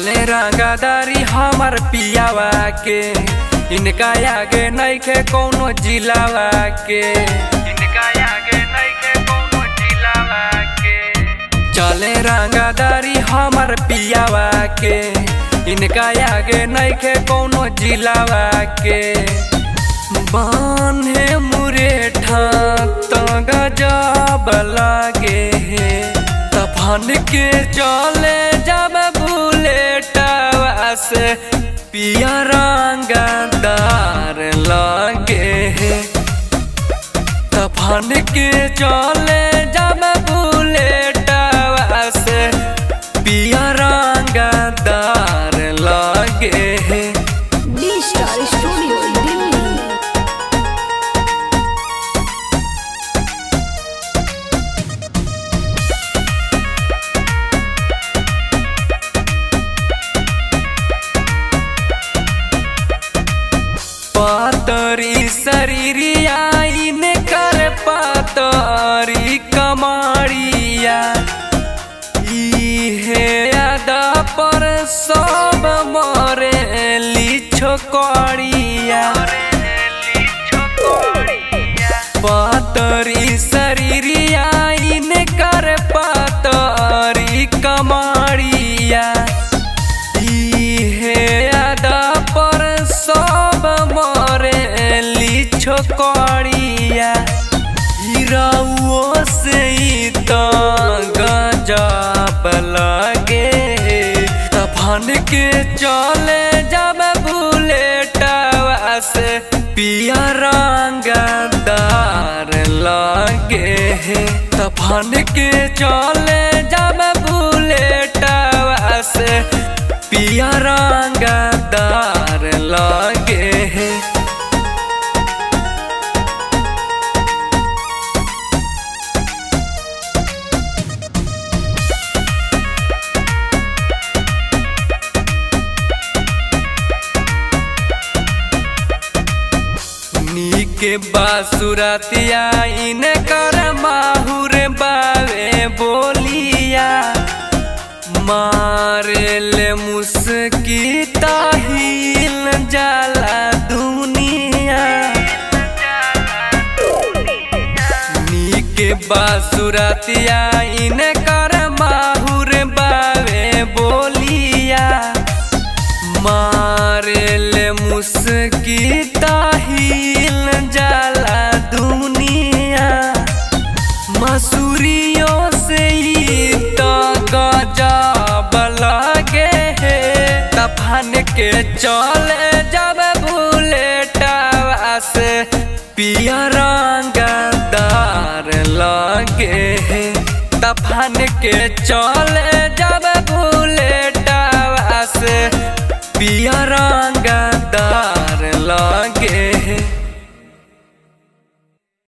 रंगदारी हमार पियावा के इनका आगे नइखे कोनो जिलावा के इनका आगे नइखे कोनो जिलावा के चले रंगदारी हमार पियावा के इनका आगे नइखे कोनो जिलावा के बान्हे मुरेठा त गजब लागे हे तफन के चले से पिया रंगदार लागे तफन के चले सब मरे लिछो करिया पातरी शरीरिया इन कर पातरी कमारिया इहे अदा पर सब मरे लिछो करिया हिराओ से ही तो गजब लगे तफन के चले जब बुलेटवा से पिया रंगदार लगे हे। तफन के चले जब बुलेटवा से पिया रंगदार लगे नीके बासुरतिया इन कर माहुर बावे बोलिया। मारे ले मुस्की ताहिल जाला दुनिया। नीके बासुरतिया इन कर माहुर बावे बोलिया। मारे ले मुस्की ताहिल से ही तो गजब लगे हे। के चले जब बुलेटवा से पिया रंगदार लगे हे। तफन के चले जब बुलेटवा से पिया